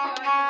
Ej,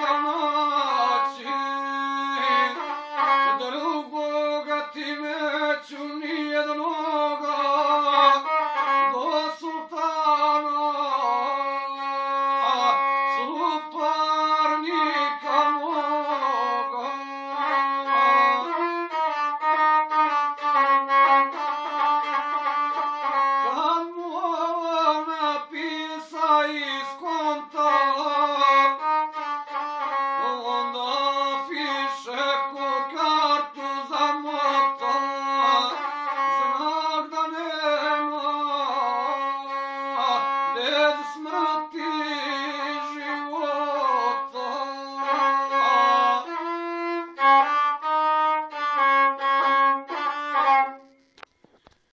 zamjenika naći.